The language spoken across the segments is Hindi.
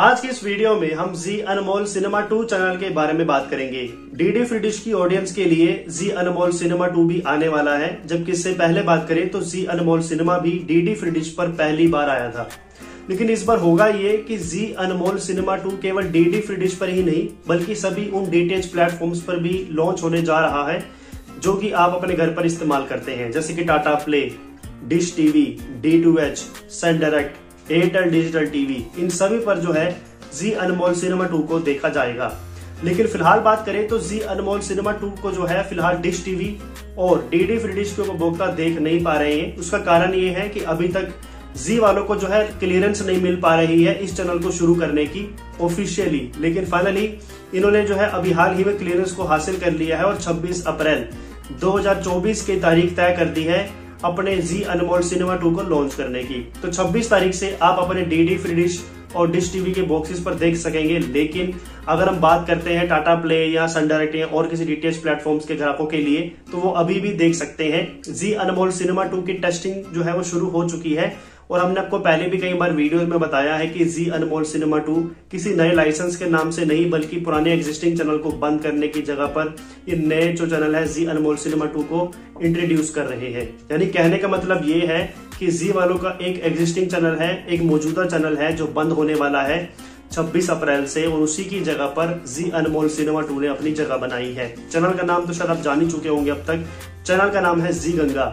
आज की इस वीडियो में हम Zee Anmol cinema two channel के बारे में बात करेंगे। डीडी फ्री डिश की ऑडियंस के लिए जी अनमोल सिनेमा टू भी आने वाला है। जबकि इससे पहले बात करें तो जी अनमोल सिनेमा भी डीडी फ्री डिश पर पहली बार आया था। लेकिन इस बार होगा ये कि जी अनमोल सिनेमा टू केवल डीडी फ्री डिश पर ही नहीं, बल्कि सभी उन डीटीएच प्लेटफॉर्म्स पर भी लॉन्च होने जा रहा है, जो कि आप अपने घर पर इस्तेमाल करते हैं। जैसे कि Tata play dish TV D two H sun direct Airtel digital TV इन सभी पर जो है जी अनमोल सिनेमा टू को देखा जाएगा। लेकिन फ़िलहाल बात करें तो जी अनमोल सिनेमा टू को जो है फ़िलहाल डिश टीवी और डीडी फ्री डिश के उपभोक्ता देख नहीं पा रहे हैं। उसका कारण ये है कि अभी तक जी वालों को जो है क्लियरेंस नहीं मिल पा रही है इस चैनल को शुरू करने की ऑफिशियली लेकिन फाइनली इन्होंने जो है अभी हाल ही में क्लियरेंस को हासिल कर लिया है और 26 अप्रैल 2024 की तारीख तय कर दी है। अपने जी अनमोल सिनेमा टू को लॉन्च करने की। तो 26 तारीख से आप अपने डी डी फ्री डिश और डिश टीवी के बॉक्सेस पर देख सकेंगे। लेकिन अगर हम बात करते हैं टाटा प्ले या सन डायरेक्ट या और किसी डीटीएच प्लेटफॉर्म्स के ग्राहकों के लिए तो वो अभी भी देख सकते हैं। जी अनमोल सिनेमा टू की टेस्टिंग जो है वो शुरू हो चुकी है। और हमने आपको पहले भी कई बार वीडियो में बताया है कि जी अनमोल सिनेमा टू किसी नए लाइसेंस के नाम से नहीं, बल्कि पुराने एग्जिस्टिंग चैनल को बंद करने की जगह पर ये नए जो चैनल है जी अनमोल सिनेमा टू को इंट्रोड्यूस कर रहे हैं। यानी कहने का मतलब ये है कि जी वालों का एक एग्जिस्टिंग चैनल है, एक मौजूदा चैनल है जो बंद होने वाला है 26 अप्रैल से, और उसी की जगह पर जी अनमोल सिनेमा टू ने अपनी जगह बनाई है। चैनल का नाम तो शायद आप जान ही चुके होंगे अब तक। चैनल का नाम है जी गंगा।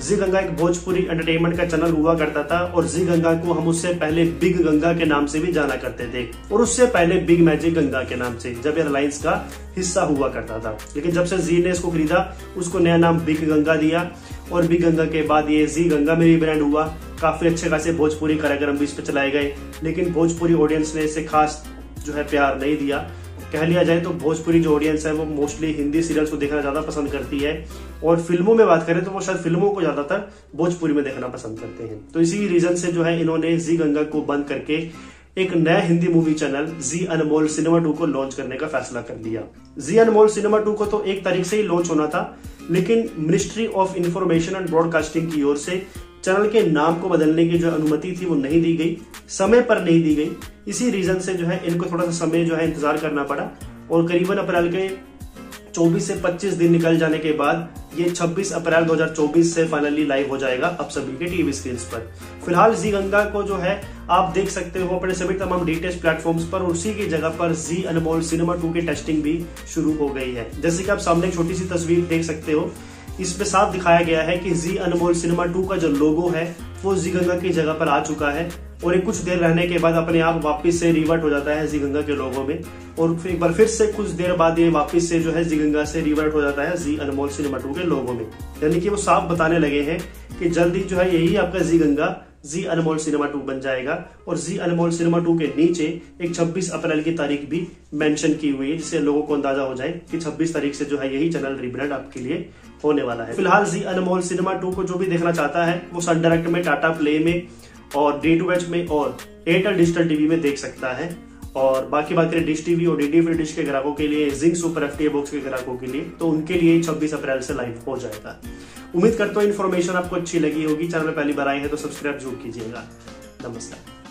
जी गंगा एक भोजपुरी एंटरटेनमेंट का चैनल हुआ करता था और जी गंगा को हम उससे पहले बिग गंगा के नाम से भी जाना करते थे और उससे पहले बिग मैजिक गंगा के नाम से जब ये रिलायंस का हिस्सा हुआ करता था। लेकिन जब से जी ने इसको खरीदा, उसको नया नाम बिग गंगा दिया और बिग गंगा के बाद ये जी गंगा में भी ब्रांड हुआ। काफ़ी अच्छे खासे भोजपुरी कार्यक्रम भी इस पे चलाए गए, लेकिन भोजपुरी ऑडियंस ने इसे खास जो है प्यार नहीं दिया। कह लिया जाए तो भोजपुरी जो ऑडियंस है, वो मोस्टली हिंदी सीरियल्स को देखना ज़्यादा पसंद करती है। और फ़िल्मों में बात करें तो वो शायद फ़िल्मों को ज़्यादातर भोजपुरी में देखना पसंद करते हैं। तो इसी रीजन से जो है इन्होंने जी गंगा को बंद करके एक नया Hindi movie channel Zee Anmol cinema two को लॉन्च करने का फैसला कर लिया। जी अनमोल सिनेमा टू को तो एक तारीख से ही लॉन्च होना था, लेकिन ministry of information and broadcasting की ओर से चैनल के नाम को बदलने की जो अनुमति थी वो नहीं दी गई, समय पर नहीं दी गई। इसी रीजन से जो है इनको थोड़ा सा समय जो है इंतज़ार करना पड़ा और करीबन अप्रैल के 24 से 25 दिन निकल जाने के बाद ये 26 अप्रैल 2024 से फाइनली लाइव हो जाएगा अब सभी के टीवी स्क्रीन पर। फ़िलहाल जी गंगा को जो है आप देख सकते हो अपने सभी तमाम डीटेल्स प्लेटफॉर्म्स पर उसी की जगह पर जी अनमोल सिनेमा टू की टेस्टिंग भी शुरू हो गई है। जैसे कि आप सामने छोटी सी तस्वीर देख सकते हो इसमें साफ़ दिखाया गया है कि जी अनमोल सिनेमा टू का जो लोगो है, वो जी गंगा की जगह पर आ चुका है और एक कुछ देर रहने के बाद अपने आप वापस से रिवर्ट हो जाता है जी गंगा के लोगों में। और फिर एक बार फिर से कुछ देर बाद ये वापस से जो है जी गंगा से रिवर्ट हो जाता है जी अनमोल सिनेमा टू के लोगों में। यानी कि वो साफ़ बताने लगे हैं कि जल्दी जो है यही आपका Zee Ganga Zee Anmol cinema two बन जाएगा और जी अनमोल सिनेमा टू के नीचे एक 26 अप्रैल की तारीख भी मेंशन की हुई है, जिससे लोगों को अंदाज़ा हो जाए कि 26 तारीख से जो है यही चैनल रिब्रांड आपके लिए होने वाला है। फ़िलहाल जी अनमोल सिनेमा टू को जो भी देखना चाहता है, वो सन डायरेक्ट में टाटा प्ले में और डी टू एच में और एयरटेल डिजिटल टीवी में देख सकता है। और बाकी बात करें डिश टीवी और डी फ्री डिश के ग्राहकों के लिए जिंक सुपर एफ़ बॉक्स के ग्राहकों के लिए तो उनके लिए 26 अप्रैल से लाइव हो जाएगा। उम्मीद करता हूँ इन्फॉर्मेशन आपको अच्छी लगी होगी। चैनल में पहली बार आए हैं तो सब्सक्राइब ज़रूर कीजिएगा। नमस्कार।